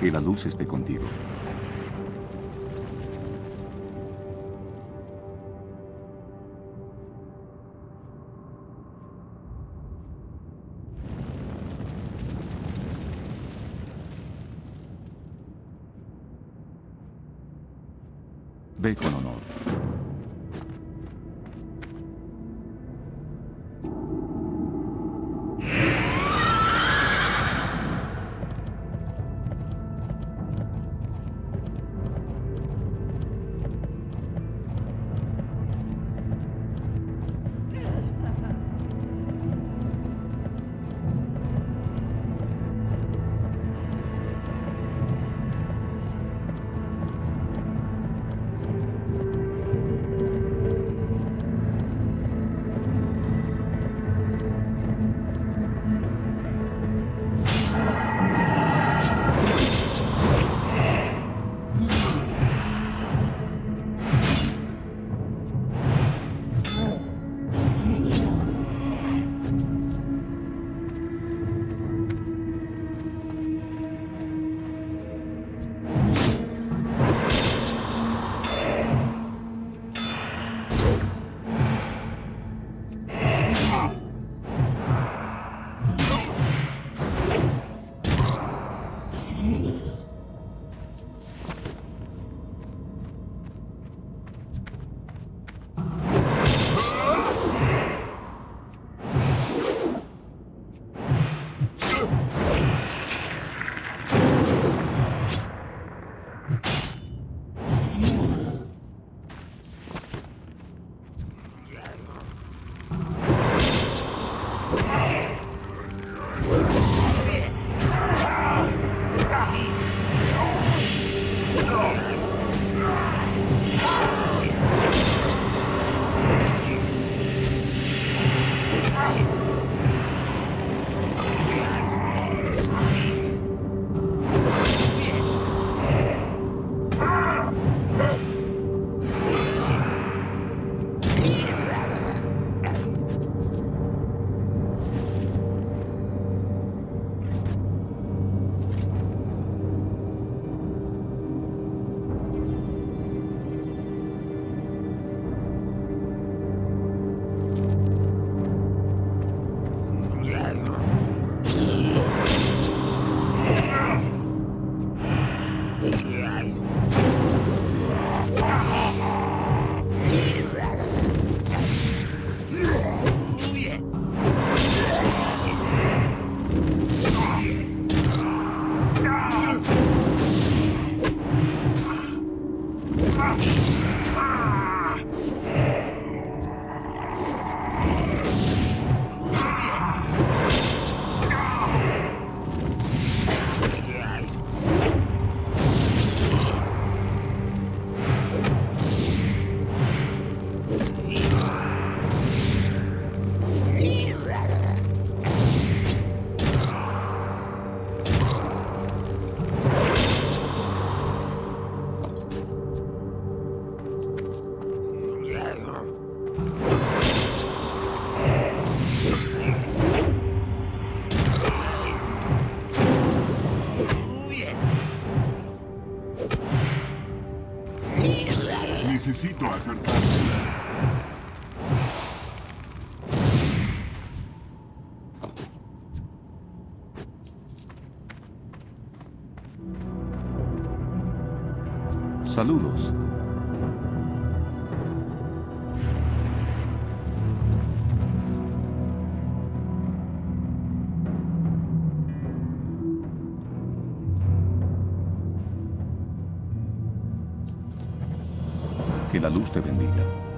Que la luz esté contigo. Ve con honor. Hum. Necesito acercarme. Saludos. Que la luz te bendiga.